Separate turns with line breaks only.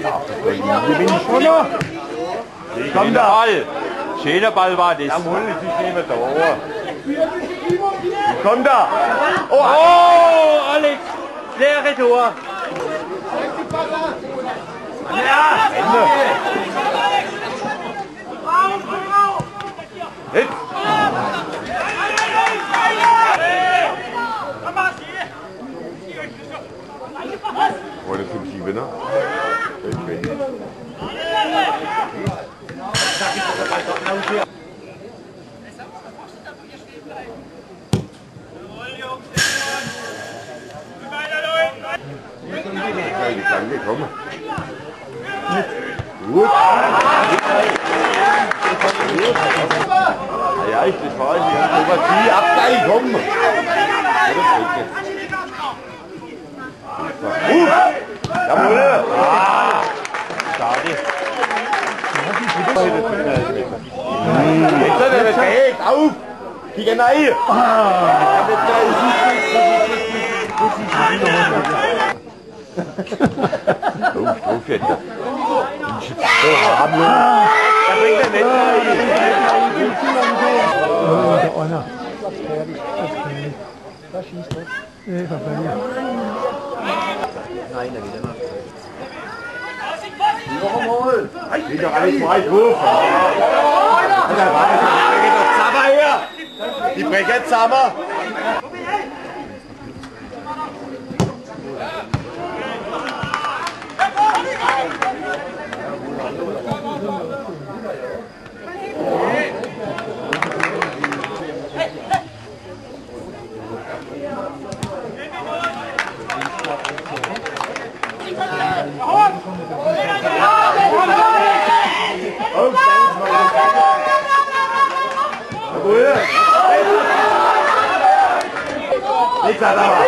Komm da! Ball! Schöner Ball war das.
Am Hund ist nicht neben da. Oh. Komm da! Oh,
oh, oh Alex! Leere Tor!
Ja! Ende! Hit! Wollte 5-7er? Jawohl. Jetzt hat er bewegt. Auf. Kick rein. Drauf, drauf jetzt. So harmlos. Da bringt er nicht rein.
Der einer. Das gefährlich. Das gefährlich. Da schießt er. Nee, vorbei.
Geht doch alles weit hoch. Alter, warte, die brechen doch zusammen hier. Die brechen zusammen. Jawohl. Jetzt hat er was. Jawohl.